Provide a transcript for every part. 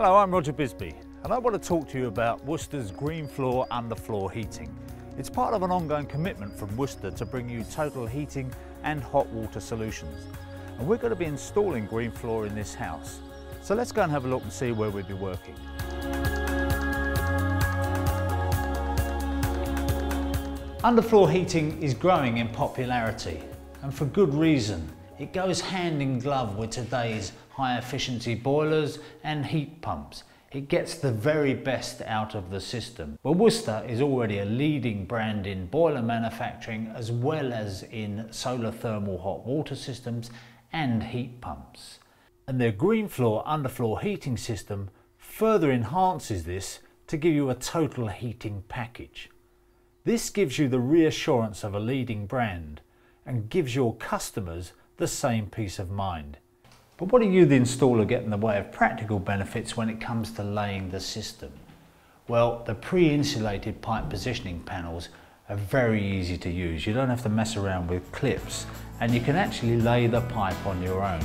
Hello, I'm Roger Bisby and I want to talk to you about Worcester's green floor underfloor heating. It's part of an ongoing commitment from Worcester to bring you total heating and hot water solutions. And we're going to be installing green floor in this house. So let's go and have a look and see where we'll be working. Underfloor heating is growing in popularity and for good reason. It goes hand in glove with today's high efficiency boilers and heat pumps. It gets the very best out of the system. Well, Worcester is already a leading brand in boiler manufacturing as well as in solar thermal hot water systems and heat pumps. And their green floor underfloor heating system further enhances this to give you a total heating package. This gives you the reassurance of a leading brand and gives your customers the same peace of mind. But what do you, the installer, get in the way of practical benefits when it comes to laying the system? Well, the pre-insulated pipe positioning panels are very easy to use. You don't have to mess around with clips and you can actually lay the pipe on your own.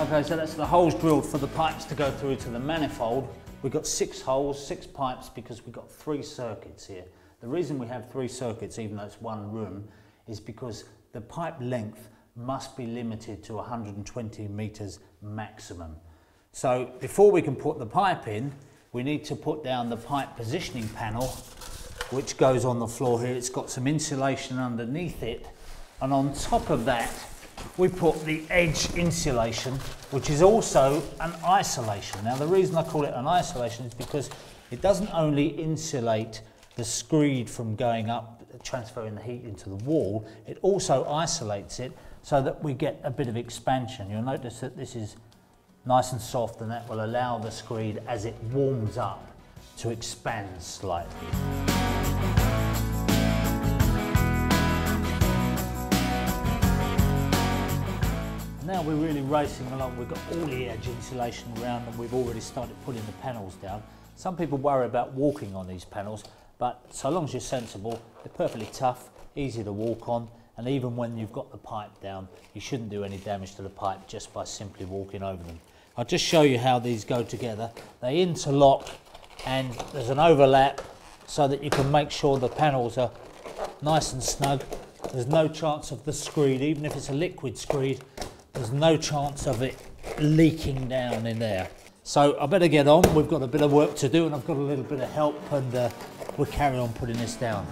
Okay, so that's the holes drilled for the pipes to go through to the manifold. We've got six holes, six pipes because we've got three circuits here. The reason we have three circuits, even though it's one room, is because the pipe length must be limited to 120 metres maximum. So before we can put the pipe in, we need to put down the pipe positioning panel, which goes on the floor here. It's got some insulation underneath it. And on top of that, we put the edge insulation, which is also an isolation. Now, the reason I call it an isolation is because it doesn't only insulate the screed from going up, transferring the heat into the wall, it also isolates it so that we get a bit of expansion. You'll notice that this is nice and soft and that will allow the screed as it warms up to expand slightly. Now we're really racing along. We've got all the edge insulation around and we've already started putting the panels down. Some people worry about walking on these panels, but so long as you're sensible, they're perfectly tough, easy to walk on, and even when you've got the pipe down, you shouldn't do any damage to the pipe just by simply walking over them. I'll just show you how these go together. They interlock and there's an overlap so that you can make sure the panels are nice and snug. There's no chance of the screed, even if it's a liquid screed, there's no chance of it leaking down in there. So I better get on. We've got a bit of work to do and I've got a little bit of help and uh, we'll carry on putting this down.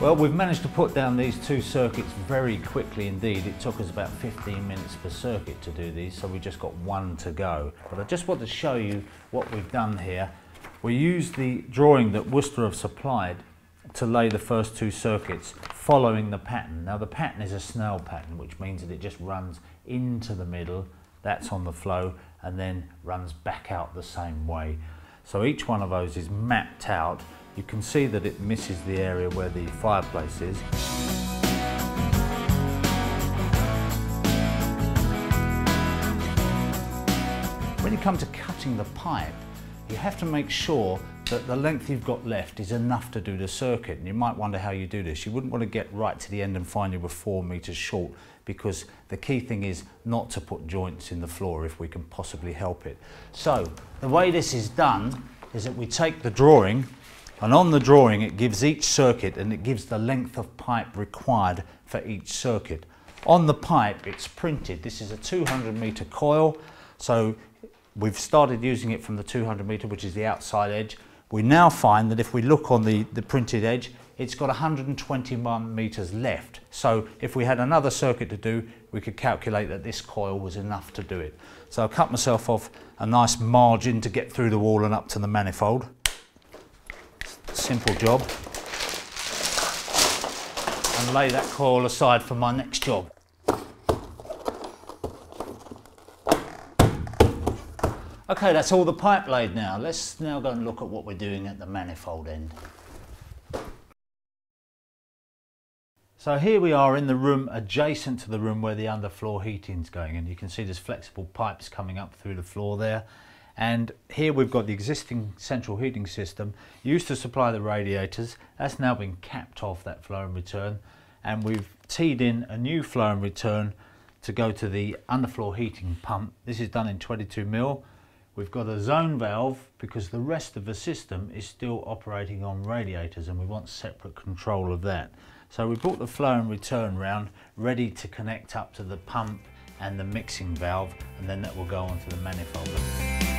Well, we've managed to put down these two circuits very quickly indeed. It took us about 15 minutes per circuit to do these, so we've just got one to go. But I just want to show you what we've done here. We used the drawing that Worcester have supplied to lay the first two circuits following the pattern. Now the pattern is a snail pattern, which means that it just runs into the middle, that's on the flow, and then runs back out the same way. So each one of those is mapped out you can see that it misses the area where the fireplace is. When you come to cutting the pipe, you have to make sure that the length you've got left is enough to do the circuit. And you might wonder how you do this. You wouldn't want to get right to the end and find you were four metres short because the key thing is not to put joints in the floor if we can possibly help it. So the way this is done is that we take the drawing and on the drawing, it gives each circuit and it gives the length of pipe required for each circuit. On the pipe, it's printed. This is a 200 meter coil. So we've started using it from the 200 meter, which is the outside edge. We now find that if we look on the, the printed edge, it's got 121 meters left. So if we had another circuit to do, we could calculate that this coil was enough to do it. So I cut myself off a nice margin to get through the wall and up to the manifold. Simple job. And lay that coil aside for my next job. Okay, that's all the pipe laid now. Let's now go and look at what we're doing at the manifold end. So here we are in the room adjacent to the room where the underfloor heating's going and you can see there's flexible pipes coming up through the floor there. And here we've got the existing central heating system used to supply the radiators. That's now been capped off that flow and return and we've teed in a new flow and return to go to the underfloor heating pump. This is done in 22 mil. We've got a zone valve because the rest of the system is still operating on radiators and we want separate control of that. So we brought the flow and return round ready to connect up to the pump and the mixing valve and then that will go onto the manifold.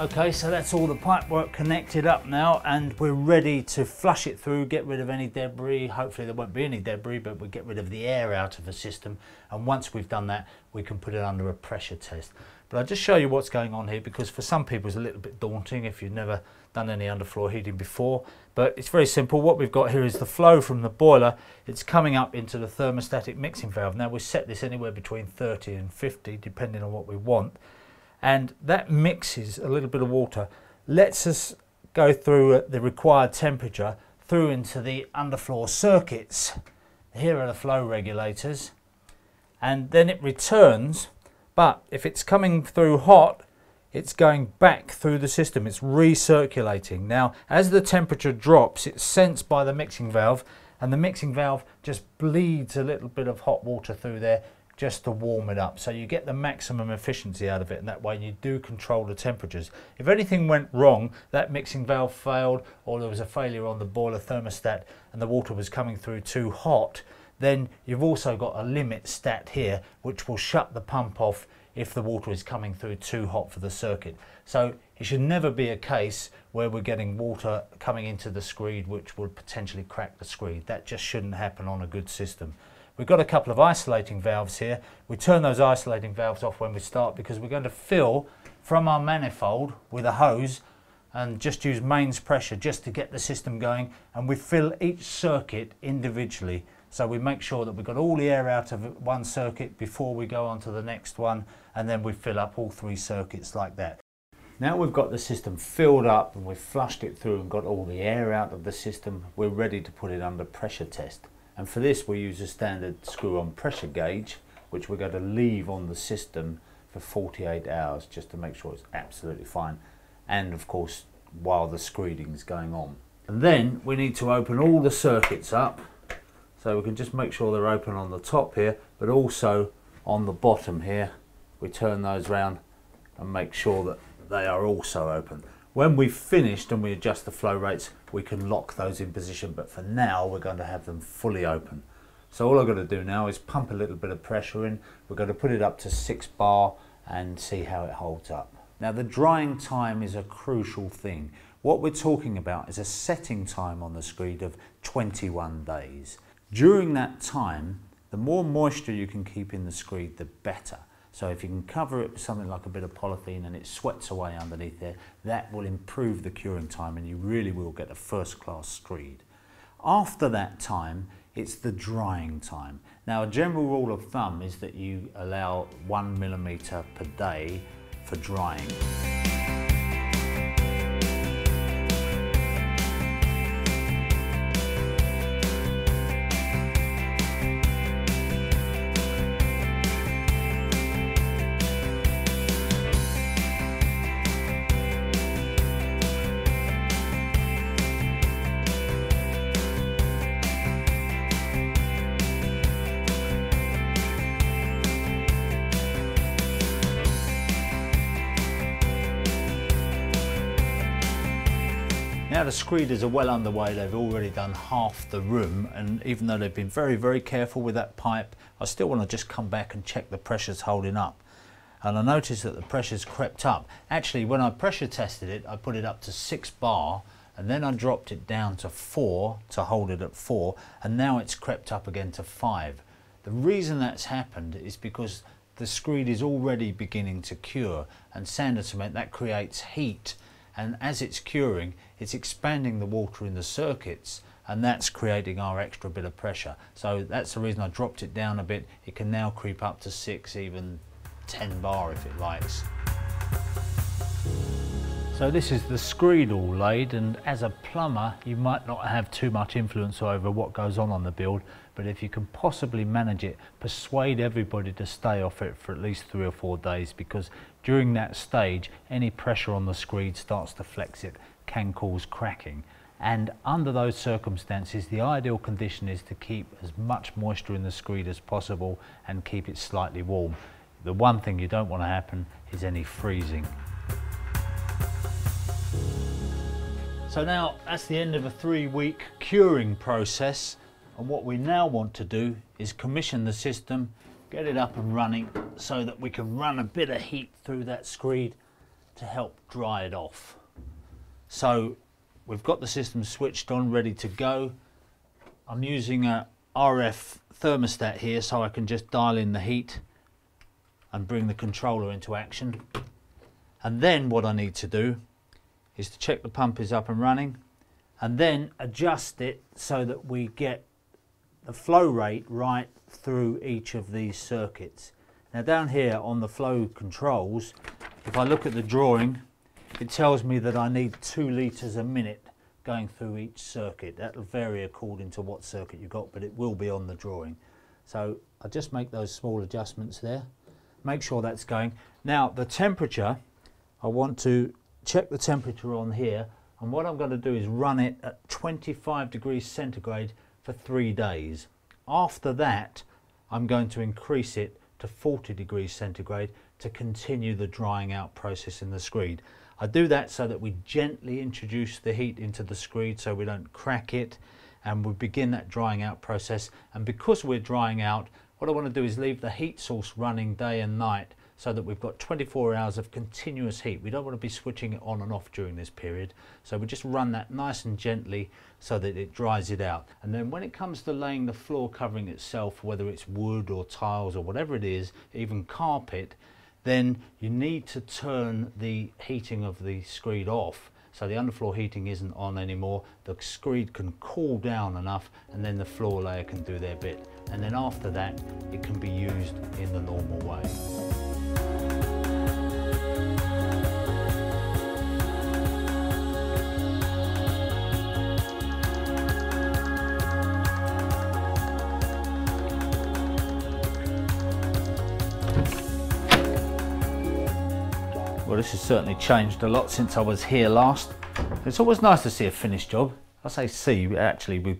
Okay, so that's all the pipework connected up now and we're ready to flush it through, get rid of any debris. Hopefully there won't be any debris, but we'll get rid of the air out of the system. And once we've done that, we can put it under a pressure test. But I'll just show you what's going on here because for some people it's a little bit daunting if you've never done any underfloor heating before. But it's very simple. What we've got here is the flow from the boiler. It's coming up into the thermostatic mixing valve. Now we set this anywhere between 30 and 50 depending on what we want and that mixes a little bit of water, lets us go through at the required temperature through into the underfloor circuits. Here are the flow regulators. And then it returns but if it's coming through hot it's going back through the system. It's recirculating. Now as the temperature drops it's sensed by the mixing valve and the mixing valve just bleeds a little bit of hot water through there just to warm it up. So you get the maximum efficiency out of it and that way you do control the temperatures. If anything went wrong, that mixing valve failed or there was a failure on the boiler thermostat and the water was coming through too hot, then you've also got a limit stat here which will shut the pump off if the water is coming through too hot for the circuit. So it should never be a case where we're getting water coming into the screed which would potentially crack the screed. That just shouldn't happen on a good system. We've got a couple of isolating valves here. We turn those isolating valves off when we start because we're going to fill from our manifold with a hose and just use mains pressure just to get the system going and we fill each circuit individually so we make sure that we've got all the air out of one circuit before we go on to the next one and then we fill up all three circuits like that. Now we've got the system filled up and we've flushed it through and got all the air out of the system, we're ready to put it under pressure test. And for this we use a standard screw-on pressure gauge which we're going to leave on the system for 48 hours just to make sure it's absolutely fine and of course while the screeding is going on. And then we need to open all the circuits up so we can just make sure they're open on the top here but also on the bottom here we turn those round and make sure that they are also open. When we've finished and we adjust the flow rates, we can lock those in position, but for now we're going to have them fully open. So all I've got to do now is pump a little bit of pressure in. We're going to put it up to 6 bar and see how it holds up. Now the drying time is a crucial thing. What we're talking about is a setting time on the screed of 21 days. During that time, the more moisture you can keep in the screed, the better. So if you can cover it with something like a bit of polythene and it sweats away underneath there, that will improve the curing time and you really will get a first class screed. After that time, it's the drying time. Now a general rule of thumb is that you allow one millimetre per day for drying. The screeders are well underway, they've already done half the room and even though they've been very, very careful with that pipe, I still want to just come back and check the pressure's holding up. And I noticed that the pressure's crept up. Actually, when I pressure tested it, I put it up to six bar and then I dropped it down to four to hold it at four and now it's crept up again to five. The reason that's happened is because the screed is already beginning to cure and sander cement that creates heat and as it's curing it's expanding the water in the circuits and that's creating our extra bit of pressure. So that's the reason I dropped it down a bit. It can now creep up to 6 even 10 bar if it likes. So this is the screed all laid and as a plumber you might not have too much influence over what goes on on the build but if you can possibly manage it persuade everybody to stay off it for at least three or four days because during that stage any pressure on the screed starts to flex it can cause cracking and under those circumstances the ideal condition is to keep as much moisture in the screed as possible and keep it slightly warm. The one thing you don't want to happen is any freezing. So now that's the end of a three week curing process and what we now want to do is commission the system, get it up and running so that we can run a bit of heat through that screed to help dry it off. So we've got the system switched on ready to go. I'm using a RF thermostat here so I can just dial in the heat and bring the controller into action. And then what I need to do is to check the pump is up and running and then adjust it so that we get the flow rate right through each of these circuits. Now down here on the flow controls, if I look at the drawing, it tells me that I need two litres a minute going through each circuit. That'll vary according to what circuit you've got, but it will be on the drawing. So I just make those small adjustments there. Make sure that's going. Now the temperature, I want to check the temperature on here and what I'm going to do is run it at 25 degrees centigrade for three days. After that I'm going to increase it to 40 degrees centigrade to continue the drying out process in the screed. I do that so that we gently introduce the heat into the screed so we don't crack it and we begin that drying out process and because we're drying out what I want to do is leave the heat source running day and night so that we've got 24 hours of continuous heat. We don't want to be switching it on and off during this period. So we just run that nice and gently so that it dries it out. And then when it comes to laying the floor covering itself, whether it's wood or tiles or whatever it is, even carpet, then you need to turn the heating of the screed off so the underfloor heating isn't on anymore the screed can cool down enough and then the floor layer can do their bit and then after that it can be used in the normal way. This has certainly changed a lot since I was here last. It's always nice to see a finished job. I say see, actually with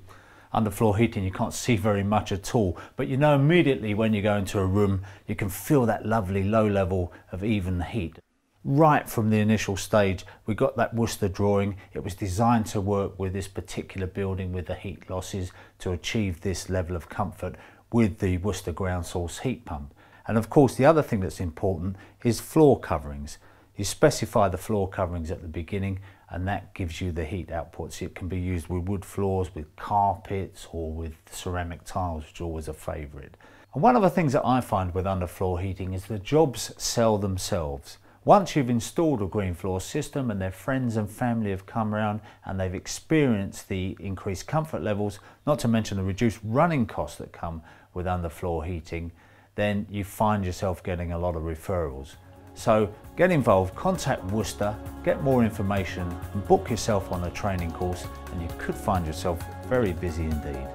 underfloor heating you can't see very much at all, but you know immediately when you go into a room you can feel that lovely low level of even heat. Right from the initial stage we got that Worcester drawing. It was designed to work with this particular building with the heat losses to achieve this level of comfort with the Worcester ground source heat pump. And of course the other thing that's important is floor coverings. You specify the floor coverings at the beginning and that gives you the heat outputs. It can be used with wood floors, with carpets or with ceramic tiles, which is always a favourite. And one of the things that I find with underfloor heating is the jobs sell themselves. Once you've installed a green floor system and their friends and family have come around and they've experienced the increased comfort levels, not to mention the reduced running costs that come with underfloor heating, then you find yourself getting a lot of referrals. So get involved, contact Worcester, get more information book yourself on a training course and you could find yourself very busy indeed.